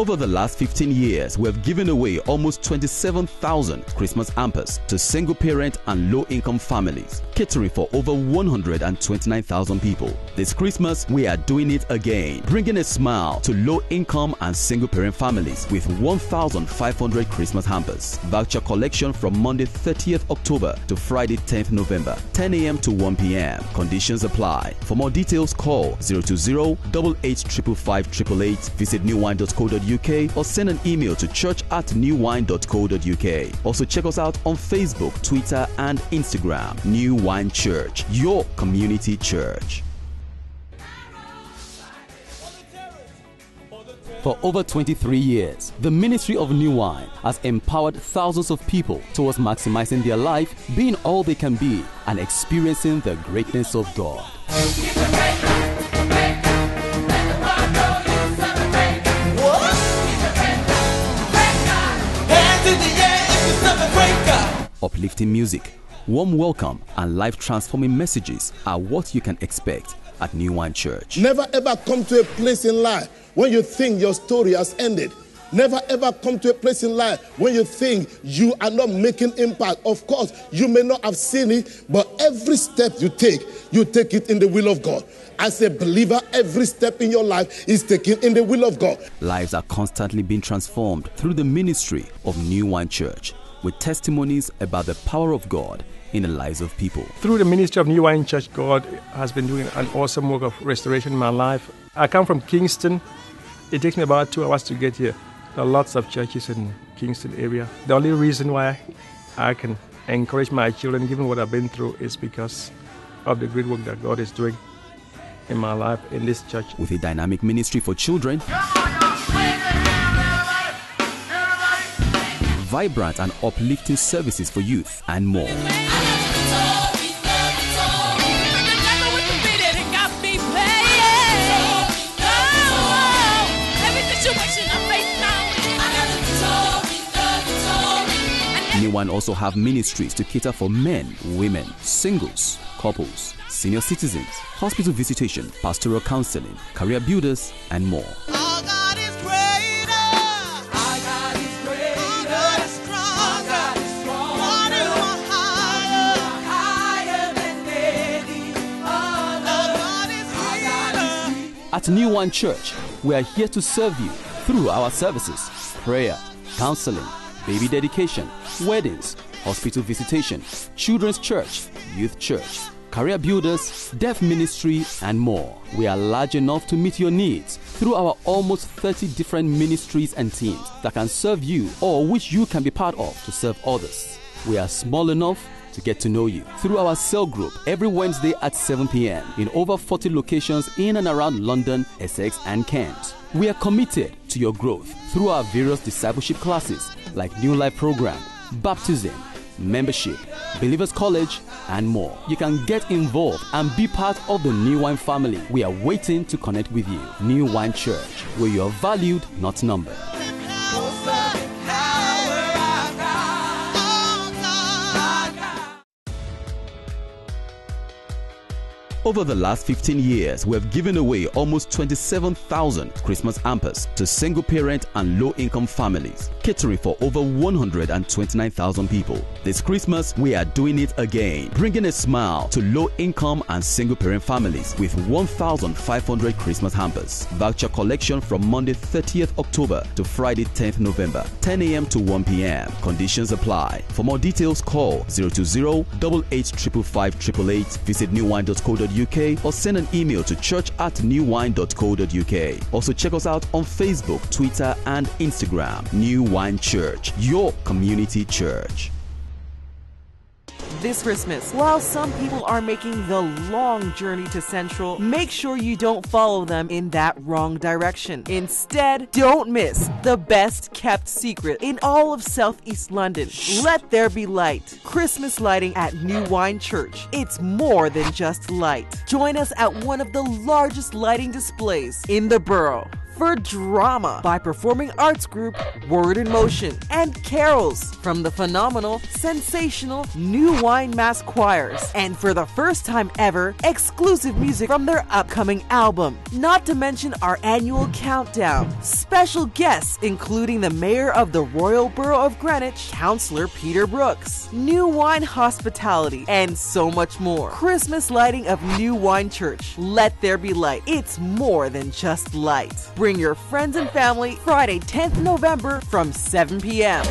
Over the last 15 years, we have given away almost 27,000 Christmas hampers to single parent and low income families, catering for over 129,000 people. This Christmas, we are doing it again, bringing a smile to low income and single parent families with 1,500 Christmas hampers. Voucher collection from Monday 30th October to Friday 10th November, 10 a.m. to 1 p.m. Conditions apply. For more details, call 020 8855 Visit newwine.co.uk or send an email to church at newwine.co.uk. Also, check us out on Facebook, Twitter, and Instagram. New Wine Church, your community church. For over 23 years, the Ministry of New Wine has empowered thousands of people towards maximizing their life, being all they can be, and experiencing the greatness of God. Uplifting music, warm welcome, and life transforming messages are what you can expect at New Wine Church. Never ever come to a place in life when you think your story has ended. Never ever come to a place in life when you think you are not making impact. Of course, you may not have seen it, but every step you take, you take it in the will of God. As a believer, every step in your life is taken in the will of God. Lives are constantly being transformed through the ministry of New Wine Church with testimonies about the power of God in the lives of people. Through the ministry of New Wine Church, God has been doing an awesome work of restoration in my life. I come from Kingston. It takes me about two hours to get here. There are lots of churches in Kingston area. The only reason why I can encourage my children, given what I've been through, is because of the great work that God is doing in my life in this church. With a dynamic ministry for children, vibrant and uplifting services for youth, and more. Wine also have ministries to cater for men, women, singles, couples, senior citizens, hospital visitation, pastoral counseling, career builders, and more. At New Wine Church, we are here to serve you through our services prayer, counseling, baby dedication, weddings, hospital visitation, children's church, youth church, career builders, deaf ministry, and more. We are large enough to meet your needs through our almost 30 different ministries and teams that can serve you or which you can be part of to serve others. We are small enough to get to know you through our cell group every Wednesday at 7 p.m. in over 40 locations in and around London, Essex, and Kent. We are committed to your growth through our various discipleship classes like New Life Program, Baptism, Membership, Believers College, and more. You can get involved and be part of the New Wine family. We are waiting to connect with you. New Wine Church, where you are valued, not numbered. Over the last 15 years, we have given away almost 27,000 Christmas hampers to single parent and low income families, catering for over 129,000 people. This Christmas, we are doing it again, bringing a smile to low income and single parent families with 1,500 Christmas hampers. Voucher collection from Monday 30th October to Friday 10th November, 10 a.m. to 1 p.m. Conditions apply. For more details, call 020 8855 Visit newwine.co.uk or send an email to church at newwine.co.uk. Also, check us out on Facebook, Twitter, and Instagram. New Wine Church, your community church. This Christmas, while some people are making the long journey to Central, make sure you don't follow them in that wrong direction. Instead, don't miss the best kept secret in all of Southeast London. Let there be light. Christmas lighting at New Wine Church. It's more than just light. Join us at one of the largest lighting displays in the borough. For drama by performing arts group Word in Motion and carols from the phenomenal, sensational New Wine Mass Choirs. And for the first time ever, exclusive music from their upcoming album. Not to mention our annual countdown. Special guests including the mayor of the Royal Borough of Greenwich, Councillor Peter Brooks, New Wine Hospitality, and so much more. Christmas lighting of New Wine Church. Let there be light. It's more than just light. Bring your friends and family Friday, 10th November from 7 p.m.